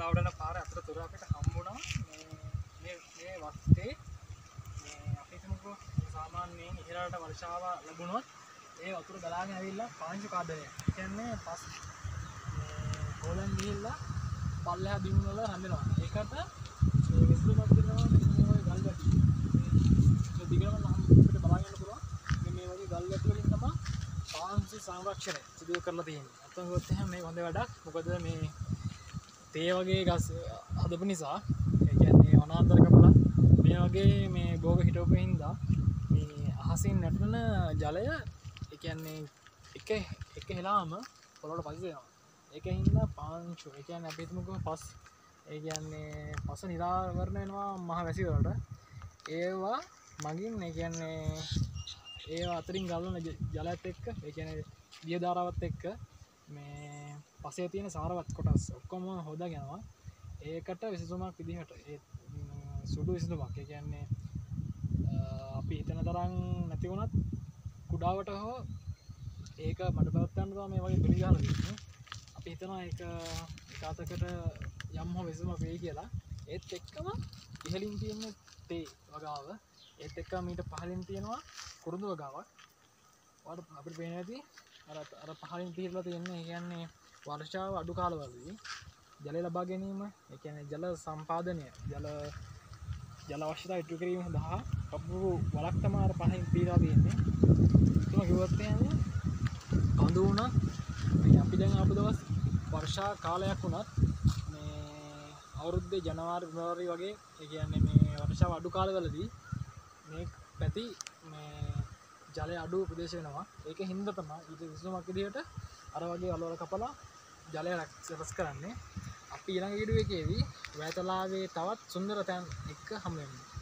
වඩන පාර අතර තුර අපිට හම්බුණා මේ මේ වත්තේ අපිතුමකු සාමාන්‍යයෙන් ඉහරට වර්ෂාව ලැබුණොත් ඒ වතුර ගලාගෙන ඇවිල්ලා පාංචු කාදනය කියන්නේ පස් හෝලන් ගිහිල්ලා පල්ලෙහා බිම්වල හැඳෙනවා ඒකට විසුමක් දෙනවා මේ ගල් ගැටි දිගම නම් අපිට බලාගන්න පුළුවන් මේ වගේ ගල් ගැටි වලින් තමයි පාංශු සංරක්ෂණය සිදු කරලා තියෙන්නේ. අතන ගොත් එහෙනම් මේ හොඳ වැඩක්. මොකද මේ තේ වගේ ගස් හදපු නිසා ඒ කියන්නේ වනාන්තර කපලා මේ වගේ මේ බෝග හිටවපු හින්දා මේ අහසින් නැටෙන ජලය ඒ කියන්නේ එක එක හෙලාම පොළොට පසිනවා. ඒක හින්දා පාංශු ඒ කියන්නේ අපි හිතමුකෝ පස් ඒ කියන්නේ පස නිරාවරණය වෙනවා මහ වැසි වලට. ඒවා මගින් ඒ කියන්නේ ඒ අතරින් ගලන ජලත් එක්ක ඒ කියන දියධාරාවත් එක්ක මේ පසේ තියෙන සාරවත් කොටස් ඔක්කොම හොදා ගෙනවා ඒකට විසසුමක් විදිහට ඒ සුඩු විසඳුමක්. ඒ කියන්නේ අපි හිතන තරම් නැති වුණත් කුඩාවට හෝ ඒක මට පවත්තන්නවා මේ වගේ පිළිගාල අපි හිතනවා එක එකතකට යම් හෝ විසුමක් වේ කියලා. ඒත් එක්කම ඉහලින් තියෙන තේ වගාව. ඒත් එක්ක මීට පහලින් තියෙනවා කුරුදු වගාවක්. වට අපට පේන ඇති අර අර පහලින් පිහිරලා තියෙන්නේ කියන්නේ වර්ෂාව අඩු කාලවලදී ජලය ලබා ගැනීම එකන ජල සම්පාදනය ජල ජල අවශ්‍යතා ඉටු කිරීම දහා කපු වලක් තමාර පහින් පීරා තියෙන්නේ. තුම කිවත්තයන්න කඳු වුණ අපි දැන් අප දවස් වර්ෂා කාලයක් වුණත් මේ අවුරුද්ධ ජනවාර් විවාරි වගේ එකන්නේ මේ වර්ෂාව අඩු කාලවලදී මේ පැති ජලය අඩු ප්‍රදේශ වෙනවා. ඒක හින්ද තම ඊට විසුමක් විදිහට අර වගේ අලවල කපලා ජලය රැක්සරස් කරන්නේ. අපි ඉළඟ ඉඩුව එකේදී වැතලාවේ තවත් සුන්දර තැන් එක්ක හමුවෙන්නේ